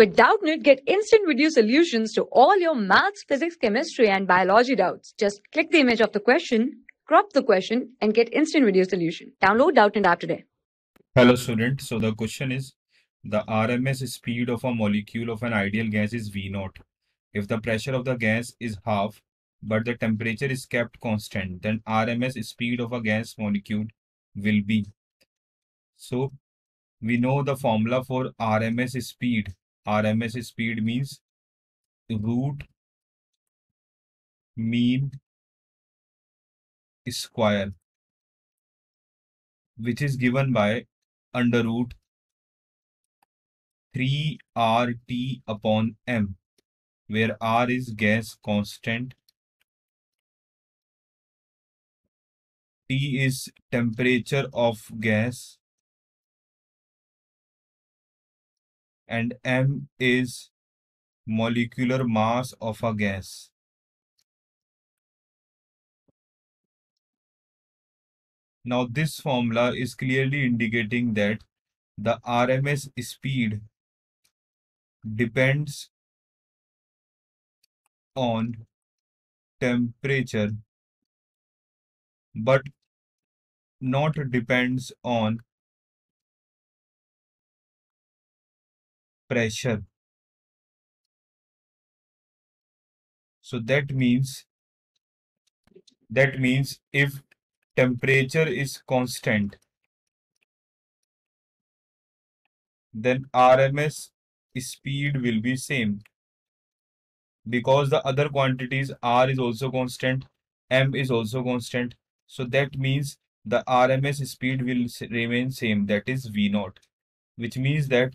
With Doubtnut, get instant video solutions to all your maths, physics, chemistry, and biology doubts. Just click the image of the question, crop the question, and get instant video solution. Download Doubtnut app today. Hello student. So the question is the RMS speed of a molecule of an ideal gas is V naught. If the pressure of the gas is half but the temperature is kept constant then RMS speed of a gas molecule will be. So we know the formula for RMS speed. RMS speed means root mean square which is given by under root 3 RT upon M where R is gas constant T is temperature of gas and m is molecular mass of a gas. Now this formula is clearly indicating that the RMS speed depends on temperature but not depends on pressure. So that means that means if temperature is constant then RMS speed will be same. Because the other quantities R is also constant M is also constant. So that means the RMS speed will remain same that is V naught. Which means that